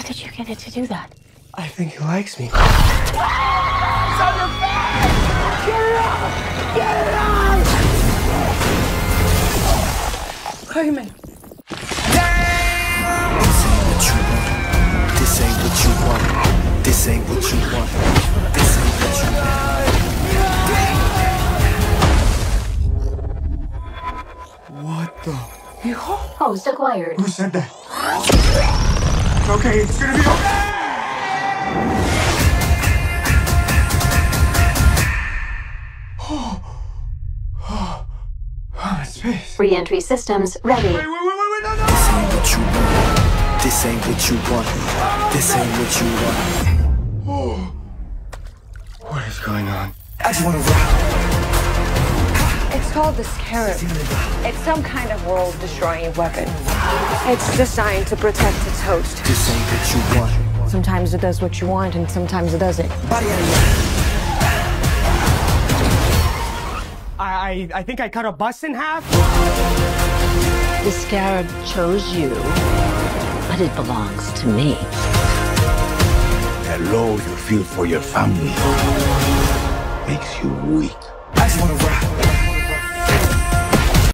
How did you get it to do that? I think he likes me. Carmen. This ain't what you want. This ain't what you want. This ain't what you want. What the? Host acquired. Who said that? It's okay. It's gonna be okay. Oh, my space. Re-entry systems ready. Wait, wait, wait, wait, wait, no, no. This ain't what you want. This ain't what you want. This ain't what you want. Oh, what is going on? I just wanna rock. It's called the Scarab. It's some kind of world-destroying weapon. It's designed to protect its host. This ain't what you want. Sometimes it does what you want, and sometimes it doesn't. Body out of here. I, I, I think I cut a bus in half. The scarab chose you, but it belongs to me. The love you feel for your family makes you weak. I just wanna rock.